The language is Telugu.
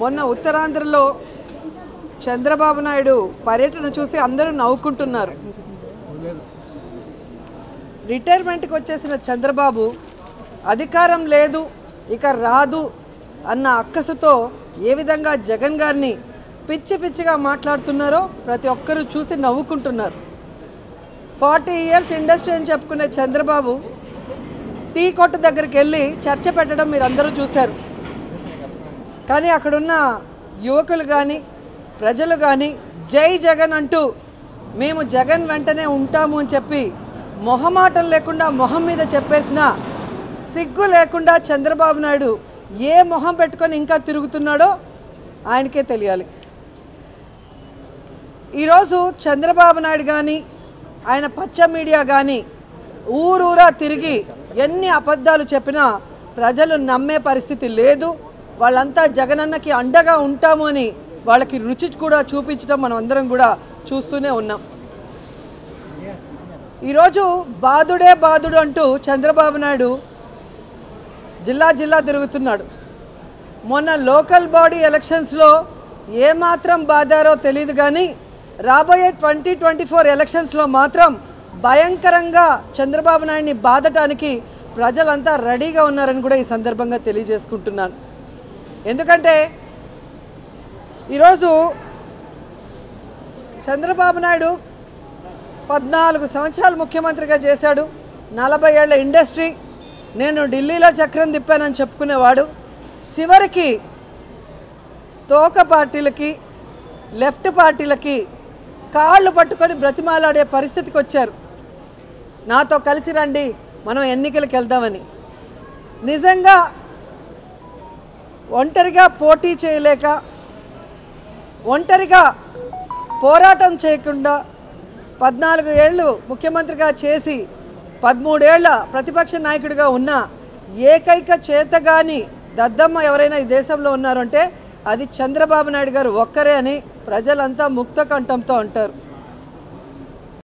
మొన్న ఉత్తరాంధ్రలో చంద్రబాబు నాయుడు పర్యటన చూసి అందరూ నవ్వుకుంటున్నారు. రిటైర్మెంట్కి వచ్చేసిన చంద్రబాబు అధికారం లేదు ఇక రాదు అన్న అక్కసుతో ఏ విధంగా జగన్ గారిని పిచ్చి పిచ్చిగా మాట్లాడుతున్నారో ప్రతి ఒక్కరూ చూసి నవ్వుకుంటున్నారు. ఫార్టీ ఇయర్స్ ఇండస్ట్రీ అని చెప్పుకునే చంద్రబాబు టీ కొట్టు దగ్గరికి వెళ్ళి చర్చ పెట్టడం మీరు అందరూ చూశారు. కానీ అక్కడున్న యువకులు కానీ ప్రజలు కానీ జై జగన్ అంటూ మేము జగన్ వెంటనే ఉంటాము అని చెప్పి మొహమాటం లేకుండా మొహం మీద చెప్పేసిన సిగ్గు లేకుండా చంద్రబాబు నాయుడు ఏ మొహం పెట్టుకొని ఇంకా తిరుగుతున్నాడో ఆయనకే తెలియాలి. ఈరోజు చంద్రబాబు నాయుడు కానీ ఆయన పచ్చ మీడియా కానీ ఊరూరా తిరిగి ఎన్ని అబద్ధాలు చెప్పినా ప్రజలు నమ్మే పరిస్థితి లేదు. వాళ్ళంతా జగనన్నకి అండగా ఉంటాము అని వాళ్ళకి రుచి కూడా చూపించడం మనం అందరం కూడా చూస్తూనే ఉన్నాం. ఈరోజు బాధుడే బాధుడు అంటూ చంద్రబాబు నాయుడు జిల్లా జిల్లా తిరుగుతున్నాడు. మొన్న లోకల్ బాడీ ఎలక్షన్స్లో ఏమాత్రం బాధారో తెలియదు కానీ రాబోయే ట్వంటీ ట్వంటీ ఫోర్ ఎలక్షన్స్లో మాత్రం భయంకరంగా చంద్రబాబు నాయుడిని బాధటానికి ప్రజలంతా రెడీగా ఉన్నారని కూడా ఈ సందర్భంగా తెలియజేసుకుంటున్నాను. ఎందుకంటే ఈరోజు చంద్రబాబు నాయుడు పద్నాలుగు సంవత్సరాలు ముఖ్యమంత్రిగా చేశాడు. నలభై ఏళ్ళ ఇండస్ట్రీ. నేను ఢిల్లీలో చక్రం తిప్పానని చెప్పుకునేవాడు. చివరికి తోక పార్టీలకి లెఫ్ట్ పార్టీలకి కాళ్ళు పట్టుకొని బ్రతిమాలాడే పరిస్థితికి వచ్చారు. నాతో కలిసి రండి మనం ఎన్నికలకు వెళ్దామని. నిజంగా ఒంటరిగా పోటీ చేయలేక ఒంటరిగా పోరాటం చేయకుండా పద్నాలుగు ఏళ్ళు ముఖ్యమంత్రిగా చేసి పదమూడేళ్ళ ప్రతిపక్ష నాయకుడిగా ఉన్న ఏకైక చేతగాని దద్దమ్మ ఎవరైనా ఈ దేశంలో ఉన్నారంటే అది చంద్రబాబు నాయుడు గారు ఒక్కరే అని ప్రజలంతా ముక్త కంఠంతో అంటారు.